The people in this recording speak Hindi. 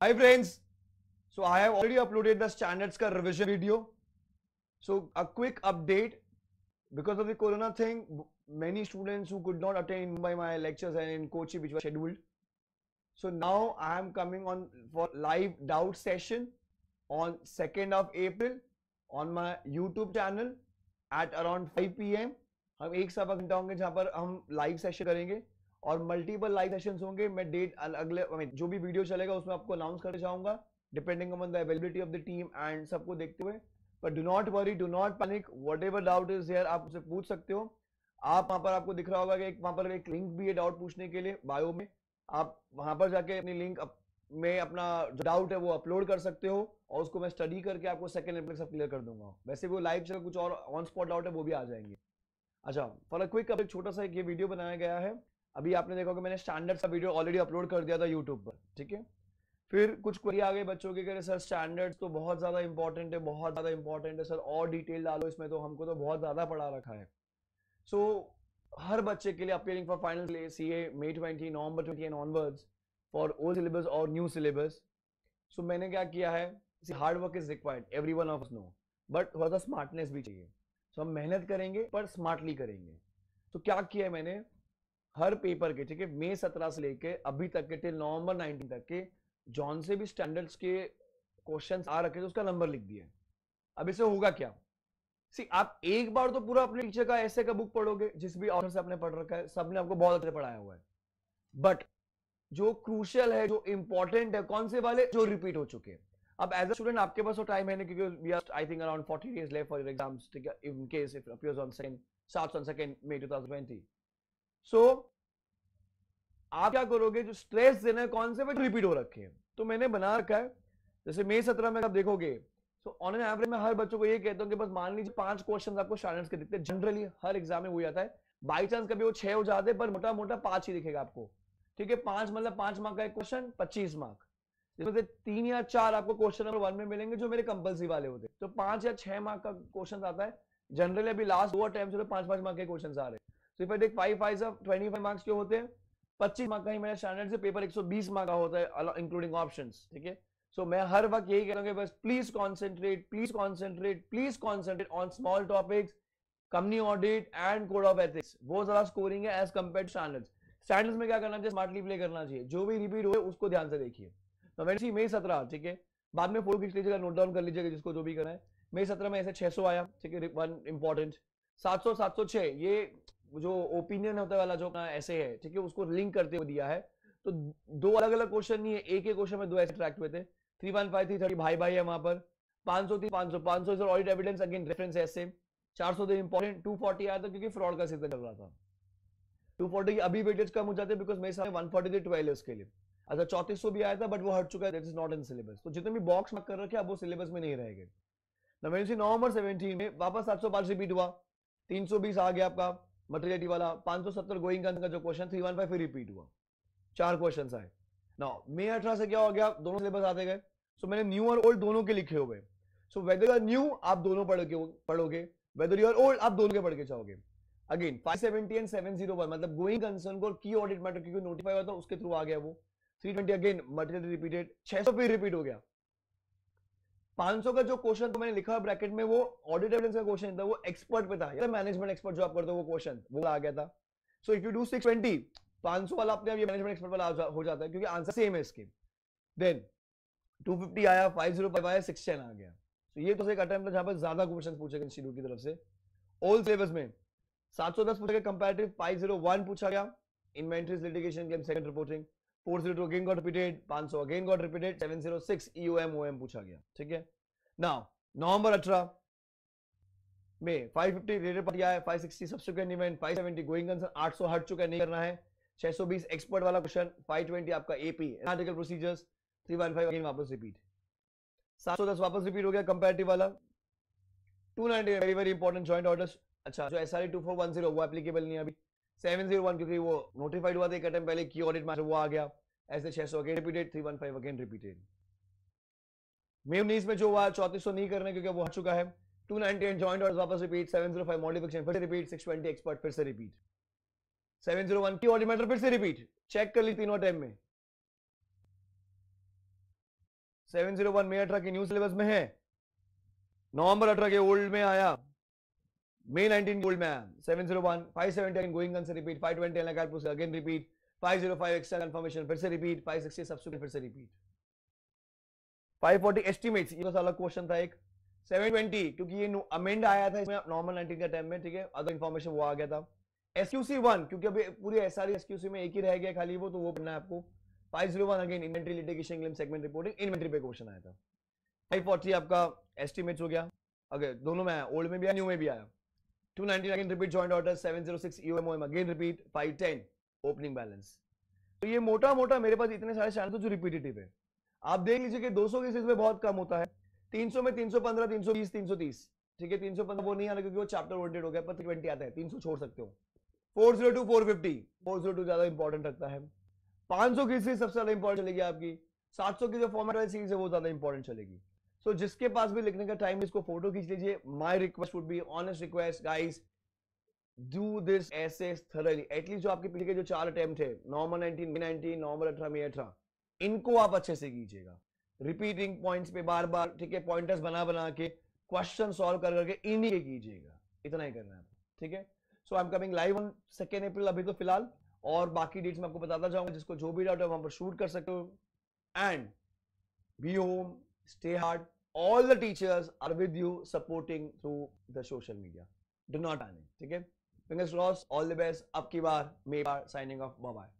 Hi friends. So I have already uploaded the standards ka revision video. So a quick update because of the corona thing, many students who could not attend by my lectures and in Kochi which was scheduled. So now I am coming on for live doubt session on 2nd of April on my YouTube channel at around 5 pm. हम एक सवा घंटा होंगे जहाँ पर हम लाइव सेशन करेंगे और मल्टीपल लाइव सेशंस होंगे। मैं डेट अगले जो भी वीडियो चलेगा उसमें आपको अनाउंस करना चाहूँगा। Depending on the availability of the team and सबको देखते हुए। But do not worry do not panic whatever doubt is here आप उसे पूछ सकते हो। आप वहाँ पर आपको दिख रहा होगा कि एक वहाँ पर एक लिंक भी है डाउट पूछने के लिए बायो में। आप वहाँ पर जाके अपनी लिंक अप, में अपना जो डाउट है वो अपलोड कर सकते हो। और उसको मैं स्टडी करके आपको सेकंड एप्लिक सब क्लियर कर दूँगा। वैसे वो लाइव से कुछ और ऑन स्पॉट डाउट है वो भी आ जाएँगे। अच्छा फॉर अ क्विक अब एक छोटा सा एक ये वीडियो बनाया गया है। अभी आपने देखा कि मैंने स्टैंडर्ड सा वीडियो ऑलरेडी अपलोड कर दिया था यूट्यूब पर ठीक है? फिर कुछ क्वेरी आ गई बच्चों के कह सर स्टैंडर्ड्स तो बहुत ज़्यादा इंपॉर्टेंट है बहुत ज़्यादा इंपॉर्टेंट है सर और डिटेल डालो इसमें तो हमको तो बहुत ज़्यादा पढ़ा रखा है। सो so, हर बच्चे के लिए appearing for final C A May twenty November twenty and onwards for old syllabus और न्यू सिलेबस सो मैंने क्या किया है? Hard work is required every one of no but थोड़ा सा स्मार्टनेस भी चाहिए। सो so, हम मेहनत करेंगे पर स्मार्टली करेंगे। तो so, क्या किया है मैंने? हर पेपर के, ठीक है, मई सत्रह से लेके अभी तक के टिल नवंबर नाइनटीन तक के, जॉन से भी स्टैंडर्ड्स के क्वेश्चंस आ रखे तो उसका नंबर लिख दिया अब इसे होगा क्या? सी आप एक बार तो पूरा अपने टीचर का ऐसे का बुक पढ़ोगे, जिस भी ऑथर से आपने पढ़ रखा है, सबने आपको बहुत अच्छे पढ़ाया हुआ है। बट जो क्रूशियल है, जो इंपॉर्टेंट है, कौन से वाले? जो रिपीट हो चुके हैं। अब एज अ स्टूडेंट आपके पास तो टाइम है नहीं, क्योंकि we are I think around 40 days left for exams ठीक है in case if appears on second starts on second May 2020 so so, आप क्या करोगे जो स्ट्रेस देना है कौन से रिपीट हो रखे हैं। तो मैंने बना रखा है। जैसे मई सत्रह में आप देखोगे सो ऑन एन एवरेज में हर बच्चों को ये कहता हूँ कि बस मान लीजिए पाँच क्वेश्चन आपको स्टैंडर्ड्स के दिखते हैं। जनरली हर एग्ज़ाम में हो जाता है। बाई चांस कभी वो छह हो जाते हैं पर मोटा मोटा पाँच ही दिखेगा आपको। ठीक है पाँच मतलब पाँच मार्क का एक क्वेश्चन पच्चीस मार्क जिसमें से तीन या चार आपको क्वेश्चन नंबर वन में मिलेंगे जो मेरे कंपल्सरी वाले होते हैं। तो पाँच या छह मार्क का क्वेश्चन आता है। जनरली अभी लास्ट दो टाइम से पाँच पाँच मार्क के क्वेश्चन आ रहे हैं। तो if I take five five of twenty marks के होते हैं? पच्चीस मार्क का ही मेरा स्टैंडर्ड से पेपर 120 मार्क का होता है इंक्लूडिंग ऑप्शंस ठीक है? सो मैं हर वक्त यही कह बस please concentrate please concentrate please concentrate on small topics company audit and code of ethics वो ज़्यादा स्कोरिंग है as compare to standards standards में क्या करना चाहिए? स्मार्टली प्ले करना चाहिए। जो भी रिपीट हो उसको ध्यान से देखिए। तो मैंने सी मई सत्रह, ठीक है? बाद में फ़ोटो खींच लीजिएगा नोट डाउन कर लीजिएगा जिसको जो भी करना है। मई सत्रह में ऐसे 600 आया, ठीक है? वन इंपॉर्टेंट 700 706 ये जो ओपिनियन होता वाला जो अपना ऐसे है, ठीक है, उसको लिंक करते हुए दिया है। तो दो अलग अलग क्वेश्चन नहीं है एक एक क्वेश्चन में दो ऐसे ट्रैक्ट हुए थे। Three one five three thirty भाई भाई है वहाँ पर। पाँच सौ थी पाँच सौ पाँच सौ ऑडिट एविडेंस अगेन रेफरेंस है सेम चार सौ इंपॉर्टेंट टू फोर्टी आया था क्योंकि फ्रॉड का सीज़न चल रहा था। टू फोर्टी अभी वेटेज कम हो जाते हैं बिकॉज़ मेरे सामने वन फोर्टी थी ट्वेल्व उसके लिए। अच्छा चौतीस सौ भी आया था बट वो हट चुका है that is not in syllabus तो जितने भी बॉक्स में कर रखे अब वो सिलेबस में नहीं रहेंगे नवंबर सेवेंटीन में वापस सात सौ पाँच रिपीट हुआ। तीन सौ बीस आ गया आपका। मटेरियलिटी वाला 570 गोइंग का जो क्वेश्चन 315 फिर रिपीट हुआ। चार क्वेश्चंस आए। नाउ मे अठारह से क्या हो गया? दोनों सिलेबस आते गए। सो मैंने न्यू और ओल्ड दोनों के लिखे हुए। So whether you are new आप दोनों पढ़ के पढ़ोगे। वेदर यू आर ओल्ड आप दोनों के पढ़ के चाहोगे अगेन 570 एंड 701 मतलब गोइंग कंसर्न को की ऑडिट मैटर क्योंकि नोटिफाई हुआ था, उसके थ्रू आ गया वो। 320 अगेन मटेरियल रिपीटेड 600 फिर रिपीट हो गया। 500 का जो क्वेश्चन तो मैंने लिखा ब्रैकेट में, वो ऑडिट एविडेंस का क्वेश्चन था, वो एक्सपर्ट पे था। मैनेजमेंट एक्सपर्ट जो आप करते हो, वो क्वेश्चन वो आ गया था। सो इफ़ यू डू 620 500 वाला अपने आप ये मैनेजमेंट एक्सपर्ट वाला हो जाता है, क्योंकि आंसर सेम है इसके। देन 250 आया 505 आया 610 आ गया। तो ये तो एक अटेम्प्ट था जहाँ पर ज़्यादा क्वेश्चंस पूछे गए इंस्टीट्यूट की तरफ़ से। ओल्ड सिलेबस में 710 पूछा गया कंपैरेटिव 501 पूछा गया। Inventories litigation claim second reporting 402 again got repeated 500 again got repeated 706 EOM OM पूछा गया, ठीक है? नाउ नवंबर 18 में 550 रेटेड पार्टी आया 560 सब्सिक्वेंट इवेंट 570 गोइंग कंसर्न 800 हट चुका है, नहीं करना है। 620 एक्सपर्ट वाला क्वेश्चन 520 आपका एपी आर्टिकल प्रोसीजर्स 315 अगेन वापस रिपीट 710 वापस रिपीट हो गया कंपैरेटिव वाला। 290 very very important joint orders अच्छा जो एसआरई 2410 वो एप्लीकेबल नहीं अभी। 701 क्योंकि वो नोटिफाइड हुआ था एक अटेम्प्ट पहले की ऑडिट मैटर वो आ गया। ऐसे 600 again repeated 315 again repeated May उन्नीस में जो हुआ, चौतीस सौ नहीं करने, क्योंकि वो हट चुका है। 298 जॉइंट ऑर्डर वापस रिपीट 705 मॉडिफिकेशन फिर से रिपीट 620 एक्सपर्ट फिर से रिपीट 701 की ऑडिट मैटर फिर से रिपीट चेक कर ली तीनों टाइम में। 701 मई अठारह के न्यू सिलेबस में है। नवंबर अठारह के ओल्ड में आया। May 19 gold man 701 570 again going on से repeat 520 अलग push again repeat 505 extra confirmation, फिर से repeat 560 subsequent फिर से repeat. 540 estimates, ये अलग क्वेश्चन था एक. 720 क्योंकि ये अमेंड आया था इसमें नॉर्मल 19 का टाइम में, ठीक है? अदर इन्फॉर्मेशन वो आ गया था. SQC 1 क्योंकि अभी पूरी एसआर SQC में एक ही रह गया खाली वो तो वो पढ़ना है आपको. 501 again inventory litigation segment reporting inventory पे क्वेश्चन आया था. 540 आपका एस्टिमेट्स हो गया. अगर दोनों में आया ओल्ड में भी आया न्यू में भी आया. 219 again repeat, joint order 706 EOMOM again repeat 510 opening balance. तो ये मोटा मोटा मेरे पास इतने सारे चैनल जो रिपीटेटिव है। आप देख लीजिए कि 200 केसेस में बहुत कम होता है। 300 में 315 320 330 ठीक है 315 वो नहीं आना क्योंकि वो चैप्टर ओरिएंटेड हो गया पर 320 आता है। 300 छोड़ सकते हो। 402 450 402 ज़्यादा इंपॉर्टेंट रखता है। 500 की सीरीज़ सबसे ज़्यादा इंपॉर्टेंट चलेगी आपकी। 700 की जो फॉर्मेट वाली सीरीज़ है वो ज़्यादा इंपॉर्टेंट चलेगी। सो so, जिसके पास भी लिखने का टाइम इसको फ़ोटो खींच लीजिए। My request would be honest request guys do this ऐसे थरली एटलीस्ट जो आपके पीछे के जो चार अटेम्प्ट है normal nineteen May nineteen normal अठारह मे अठारह इनको आप अच्छे से कीजिएगा। रिपीटिंग पॉइंट्स पे बार बार, ठीक है पॉइंटर्स बना बना के क्वेश्चन सॉल्व कर करके इन्हीं के कीजिएगा। इतना ही करना है ठीक है? So I am coming live on second April अभी तो फ़िलहाल, और बाकी डेट्स मैं आपको बताता जाऊँगा, जिसको जो भी डाउट है, वहाँ पर शूट कर सकते हो। And be home stay hard, all the are with you supporting supporting the social media media. Do not ठीक okay fingers cross all the best अब की बार मे बार साइनिंग ऑफ़ बाय